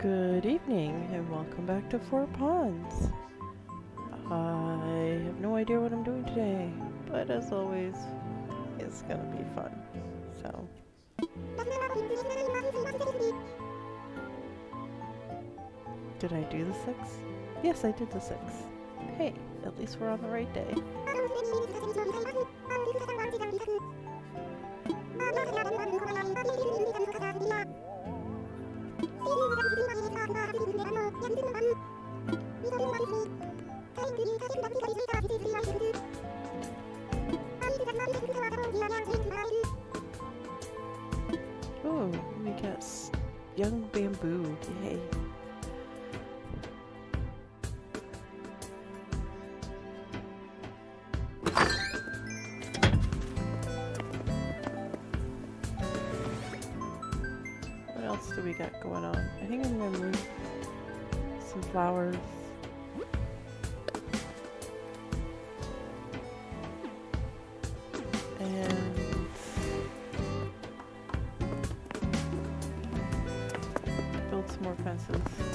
Good evening and welcome back to Four Ponds. I have no idea what I'm doing today, but as always, it's gonna be fun. So, did I do the six? Yes, I did the six. Hey, at least we're on the right day. More fences.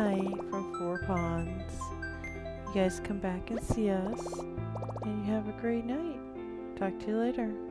Tonight from Four Ponds. You guys come back and see us. And you have a great night. Talk to you later.